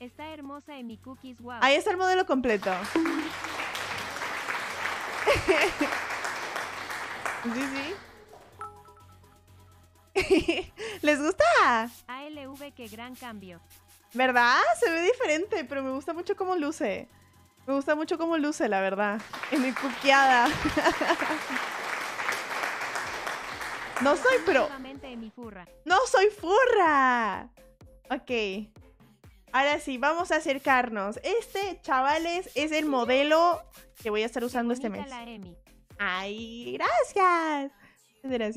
Está hermosa en mi cookies, wow. Ahí está el modelo completo. sí, sí. ¿Les gusta? ALV, qué gran cambio. ¿Verdad? Se ve diferente, pero me gusta mucho cómo luce. Me gusta mucho cómo luce, la verdad. En mi cuqueada. no soy furra. ¡No soy furra! Ok. Ahora sí, vamos a acercarnos. Este, chavales, es el modelo que voy a estar usando este mes. ¡Ay, gracias! Gracias